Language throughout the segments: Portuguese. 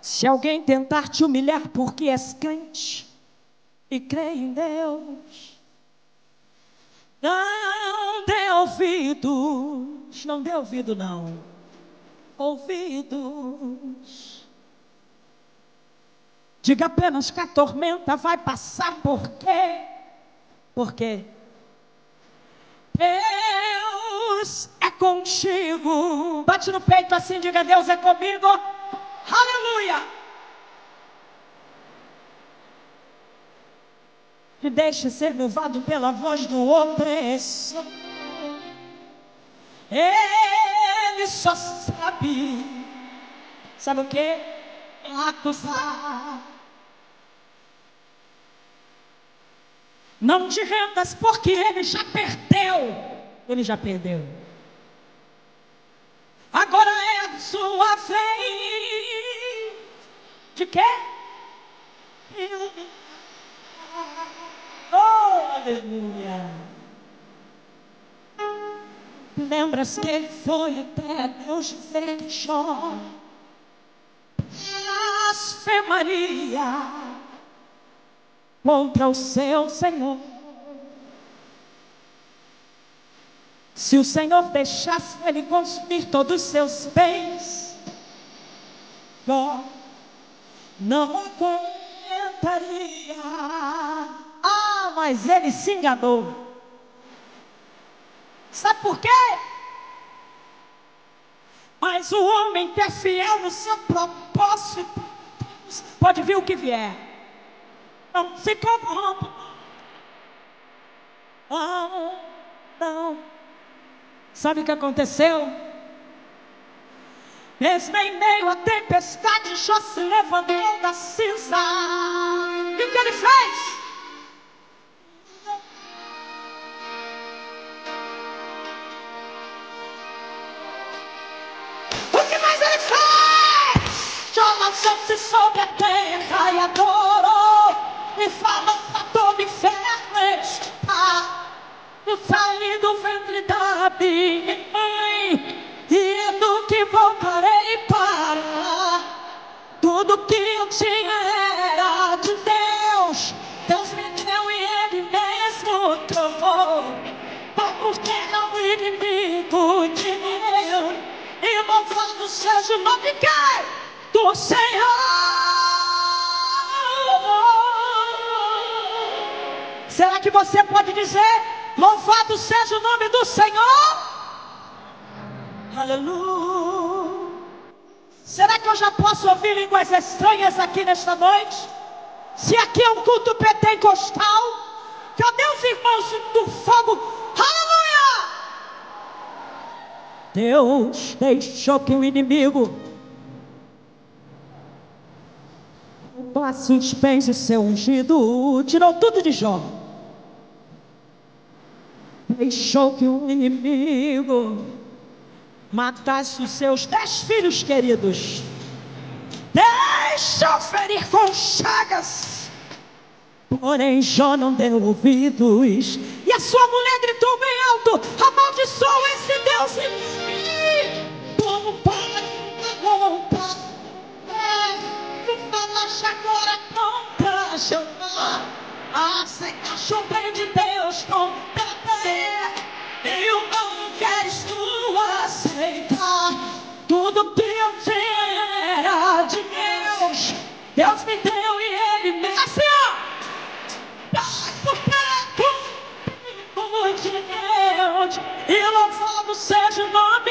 Se alguém tentar te humilhar porque és crente e crê em Deus, não dê ouvidos, não dê ouvido não, ouvidos. Diga apenas que a tormenta vai passar, por quê? Por quê? Deus é contigo. Bate no peito assim, diga: Deus é comigo. Aleluia! E deixe ser levado pela voz do opressor. Ele só sabe, sabe o que? Acusar. Não te rendas porque ele já perdeu. Ele já perdeu. Agora é a sua vez. De quê? Oh, aleluia. Lembras que ele foi até Deus fechou. Maria contra o seu Senhor. Se o Senhor deixasse ele consumir todos os seus bens, Jó não aguentaria. Ah, mas ele se enganou. Sabe por quê? Mas o homem que é fiel no seu propósito, pode vir o que vier não se corrompa. Oh, não. Sabe o que aconteceu? Mesmo em meio à tempestade, Jó se levantou da cinza. E o que ele fez? O que mais ele fez? Jó lançou-se sobre a terra e adorou me fala para me inferno está. Eu saí do ventre da minha mãe e é do que voltarei tinha era de Deus. Deus me deu e Ele mesmo tomou. Porque não o inimigo de Deus. E louvado seja o nome do Senhor. Será que você pode dizer: Louvado seja o nome do Senhor? Aleluia. Será que eu já posso ouvir línguas estranhas aqui nesta noite? Se aqui é um culto pentecostal, cadê os irmãos do fogo? Aleluia! Deus deixou que o inimigo passe os pés de seu ungido, tirou tudo de Jó deixou que o inimigo matasse os seus dez filhos queridos. Deixou ferir com chagas. Porém, Jó não deu ouvidos. E a sua mulher gritou bem alto: Amaldiçoa esse Deus em mim. Como para, como para. Falaste agora contra Jeová. Aceita a de Deus com tudo que eu tinha era de Deus. Deus me deu e Ele me assim, ó. de Deus e louvado seja o nome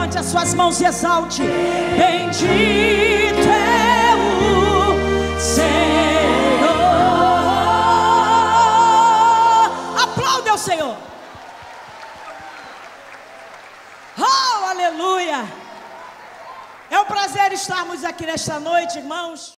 levante as suas mãos e exalte. Bendito é o Senhor. Aplauda o Senhor. Oh, aleluia. É um prazer estarmos aqui nesta noite, irmãos.